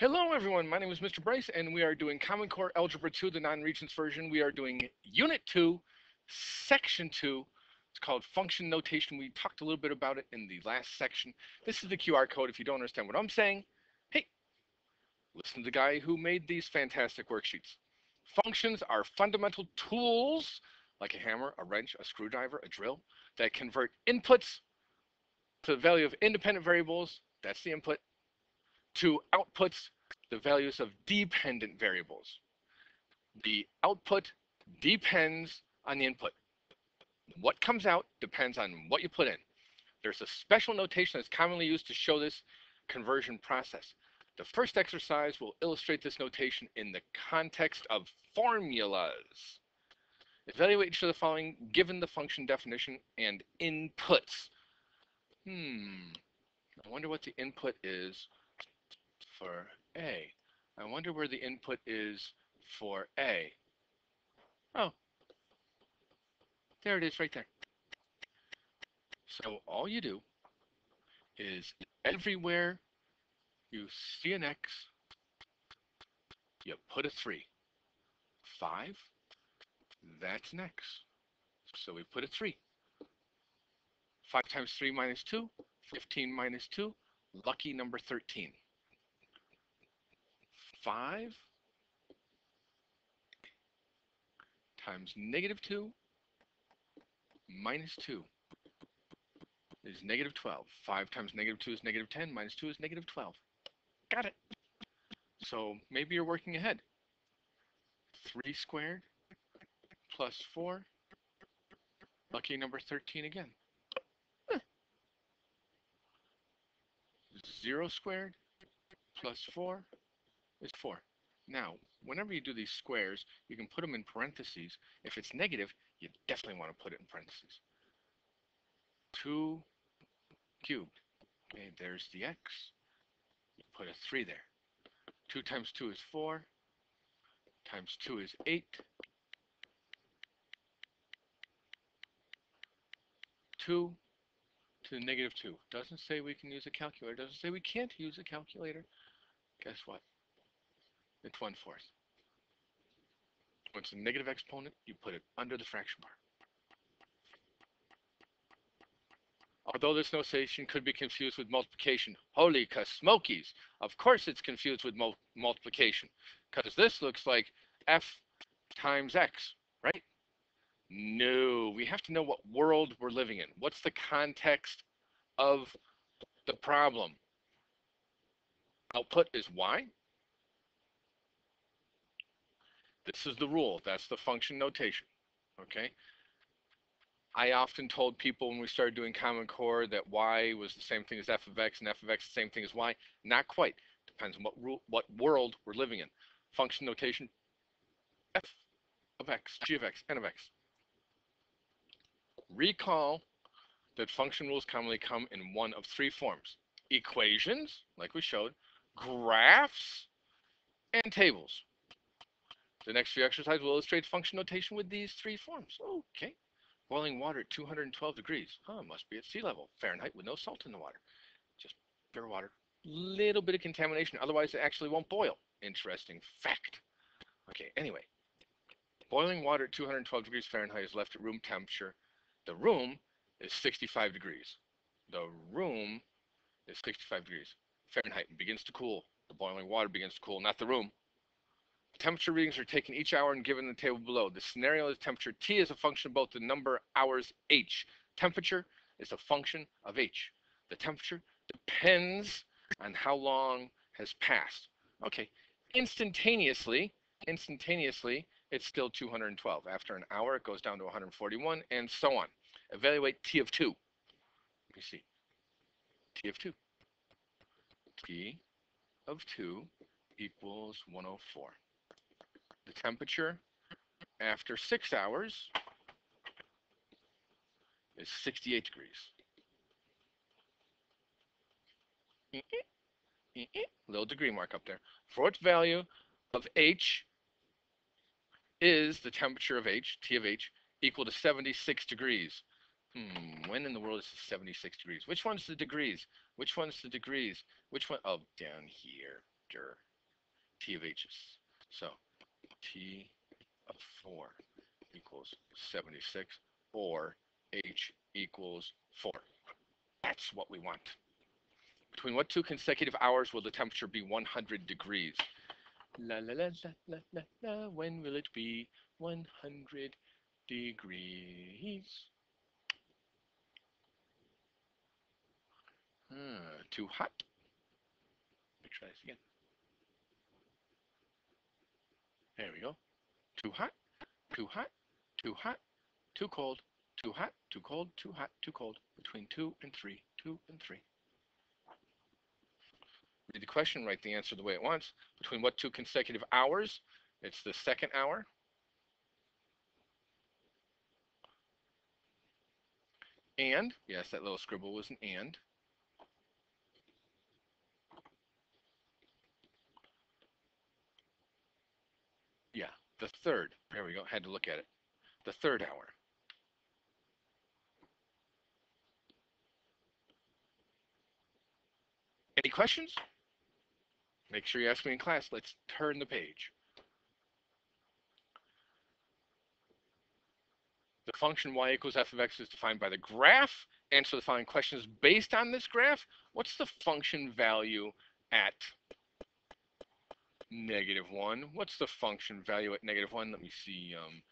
Hello everyone, my name is Mr. Brice and we are doing Common Core Algebra 2, the non-Regents version. We are doing Unit 2, Section 2. It's called Function Notation. We talked a little bit about it in the last section. This is the QR code if you don't understand what I'm saying. Hey, listen to the guy who made these fantastic worksheets. Functions are fundamental tools like a hammer, a wrench, a screwdriver, a drill that convert inputs to the value of independent variables, that's the input, to outputs the values of dependent variables. The output depends on the input. What comes out depends on what you put in. There's a special notation that's commonly used to show this conversion process. The first exercise will illustrate this notation in the context of formulas. Evaluate each of the following given the function definition and inputs. Hmm, I wonder what the input is for A. I wonder where the input is for A. Oh, there it is right there. So all you do is everywhere you see an X, you put a 3. 5, that's an X. So we put a 3. 5 times 3 minus 2, 15 minus 2, lucky number 13. 5 times negative 2 minus 2 is negative 12. 5 times negative 2 is negative 10, minus 2 is negative 12. Got it. So maybe you're working ahead. 3 squared plus 4, lucky number 13 again. 0 squared plus 4 is 4. Now, whenever you do these squares, you can put them in parentheses. If it's negative, you definitely want to put it in parentheses. 2 cubed. Okay, there's the x. You put a 3 there. 2 times 2 is 4. Times 2 is 8. 2 to the negative 2. Doesn't say we can use a calculator. Doesn't say we can't use a calculator. Guess what? It's 1 fourth. When it's a negative exponent, you put it under the fraction bar. Although this notation could be confused with multiplication, holy smokies! Of course it's confused with mul multiplication, because this looks like f times x, right? No, we have to know what world we're living in. What's the context of the problem? Output is y. This is the rule. That's the function notation. Okay. I often told people when we started doing Common Core that y was the same thing as f of x and f of x the same thing as y. Not quite. Depends on what rule, what world we're living in. Function notation f of x, g of x, n of x. Recall that function rules commonly come in one of three forms. Equations, like we showed, graphs, and tables. The next few exercises will illustrate function notation with these three forms. Okay. Boiling water at 212 degrees. Huh, must be at sea level. Fahrenheit with no salt in the water. Just pure water. Little bit of contamination. Otherwise, it actually won't boil. Interesting fact. Okay, anyway. Boiling water at 212 degrees Fahrenheit is left at room temperature. The room is 65 degrees. The room is 65 degrees Fahrenheit and begins to cool. The boiling water begins to cool, not the room. Temperature readings are taken each hour and given in the table below. The scenario is temperature T is a function of both the number hours H. Temperature is a function of H. The temperature depends on how long has passed. Okay, instantaneously, instantaneously, it's still 212. After an hour, it goes down to 141, and so on. Evaluate T of 2. Let me see. T of 2. T of 2 equals 104 the temperature after six hours is 68 degrees. Little degree mark up there. For its value of H is the temperature of H, T of H, equal to 76 degrees. Hmm, when in the world is 76 degrees? Which one's the degrees? Which one's the degrees? Which one? Oh, down here. t of h's. So t of 4 equals 76 or h equals 4. That's what we want. Between what two consecutive hours will the temperature be 100 degrees? La la la la la la la. When will it be 100 degrees? Uh, too hot. Let me try this again. There we go. Too hot, too hot, too hot, too cold, too hot, too cold, too hot, too cold. Between 2 and 3, 2 and 3. Read the question, write the answer the way it wants. Between what two consecutive hours? It's the second hour. And, yes, that little scribble was an and. Yeah, the third. There we go. Had to look at it. The third hour. Any questions? Make sure you ask me in class. Let's turn the page. The function y equals f of x is defined by the graph. Answer the following questions based on this graph. What's the function value at negative 1? What's the function value at negative 1? Let me see. Um,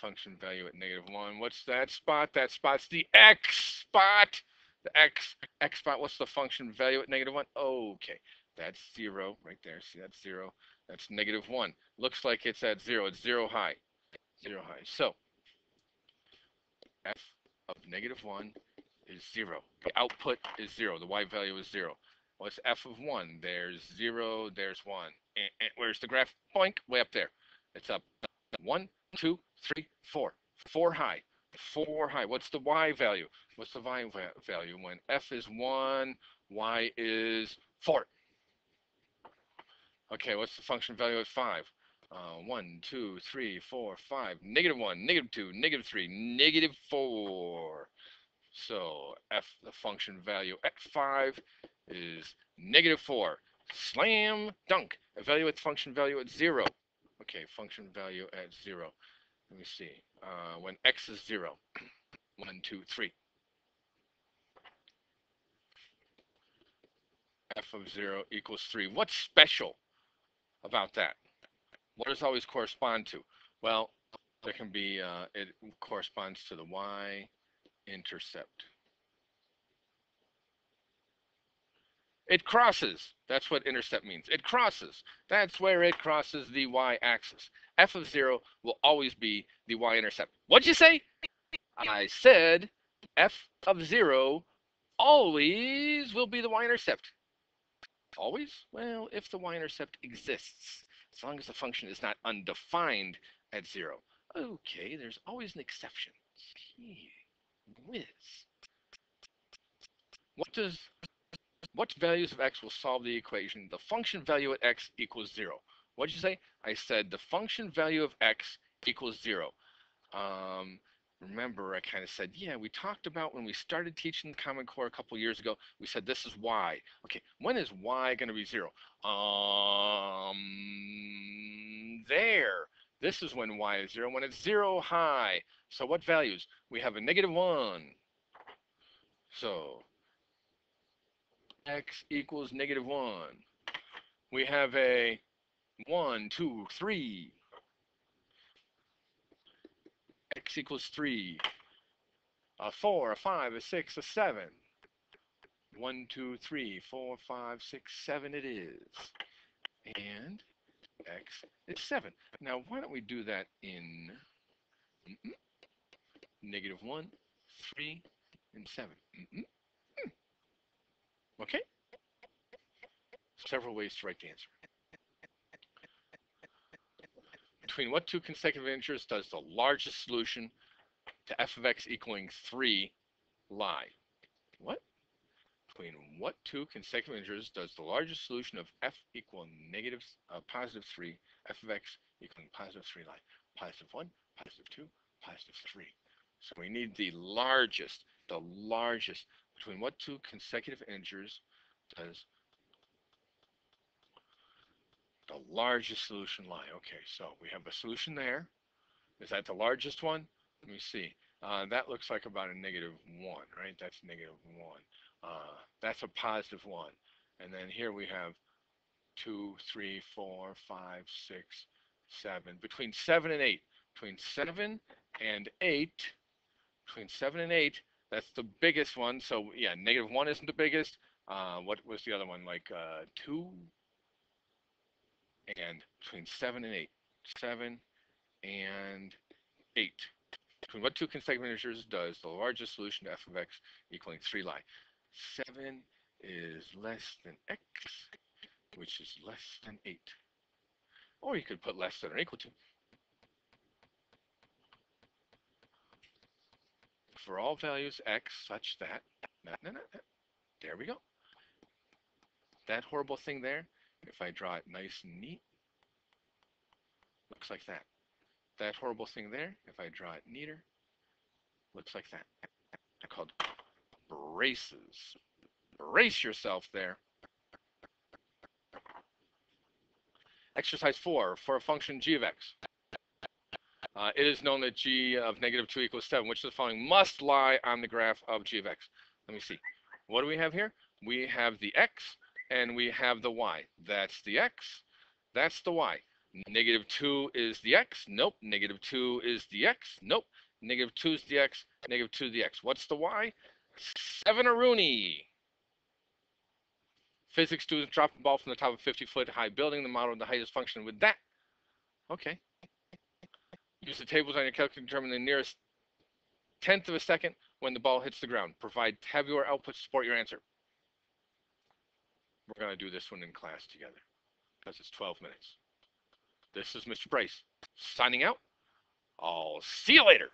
function value at negative 1. What's that spot? That spot's the x spot. The x, x spot, what's the function value at negative 1? Okay, that's 0 right there. See, that's 0. That's negative 1. Looks like it's at 0. It's 0 high. 0 high. So, f of negative 1 is 0. The output is 0. The y value is 0. What's f of 1? There's 0, there's 1. Where's the graph? Boink, way up there. It's up 1, 2, 3, 4. 4 high. 4 high. What's the y value? What's the y value? When f is 1, y is 4. Okay, what's the function value at 5? Uh, 1, 2, 3, 4, 5, negative 1, negative 2, negative 3, negative 4. So f, the function value at 5 is negative 4. Slam dunk. Evaluate function value at 0. Okay, function value at 0. Let me see. Uh, when x is 0. 1, 2, 3. f of 0 equals 3. What's special about that? What does always correspond to? Well, there can be, uh, it corresponds to the y-intercept. It crosses. That's what intercept means. It crosses. That's where it crosses the y-axis. f of 0 will always be the y-intercept. What'd you say? I said f of 0 always will be the y-intercept. Always? Well, if the y-intercept exists as long as the function is not undefined at zero. Okay, there's always an exception. Gee whiz. What does what values of x will solve the equation? The function value at x equals zero. What did you say? I said the function value of x equals zero. Um, remember I kind of said, yeah, we talked about when we started teaching the Common Core a couple years ago, we said this is y. Okay, when is y going to be zero? Um, there. This is when y is zero, when it's zero high. So what values? We have a negative one. So x equals negative one. We have a one, two, three, x equals 3, a 4, a 5, a 6, a 7. 1, 2, 3, 4, 5, 6, 7 it is. And x is 7. Now, why don't we do that in mm -mm, negative 1, 3, and 7. Mm okay? Several ways to write the answer. between what two consecutive integers does the largest solution to f of x equaling 3 lie? What? Between what two consecutive integers does the largest solution of f equal negative, uh, positive 3, f of x equaling positive 3 lie? Positive 1, positive 2, positive 3. So we need the largest, the largest. Between what two consecutive integers does the largest solution lie. Okay, so we have a solution there. Is that the largest one? Let me see. Uh, that looks like about a negative 1, right? That's negative 1. Uh, that's a positive 1. And then here we have 2, 3, 4, 5, 6, 7. Between 7 and 8. Between 7 and 8. Between 7 and 8, that's the biggest one. So yeah, negative 1 isn't the biggest. Uh, what was the other one? Like uh, 2 and between 7 and 8. 7 and 8. Between what two consecutive integers does the largest solution to f of x equaling 3 lie? 7 is less than x, which is less than 8. Or you could put less than or equal to. For all values x such that, there we go. That horrible thing there, if I draw it nice and neat, looks like that. That horrible thing there, if I draw it neater, looks like that. They're called braces. Brace yourself there. Exercise 4, for a function g of x. Uh, it is known that g of negative 2 equals 7, which of the following must lie on the graph of g of x. Let me see. What do we have here? We have the x and we have the y. That's the x. That's the y. Negative 2 is the x. Nope. Negative 2 is the x. Nope. Negative 2 is the x. Negative 2 is the x. What's the y? 7 Rooney. Physics students drop a ball from the top of a 50 foot high building. The model of the height is function with that. Okay. Use the tables on your calculator to determine the nearest tenth of a second when the ball hits the ground. Provide tabular output to support your answer. We're going to do this one in class together because it's 12 minutes. This is Mr. Brice signing out. I'll see you later.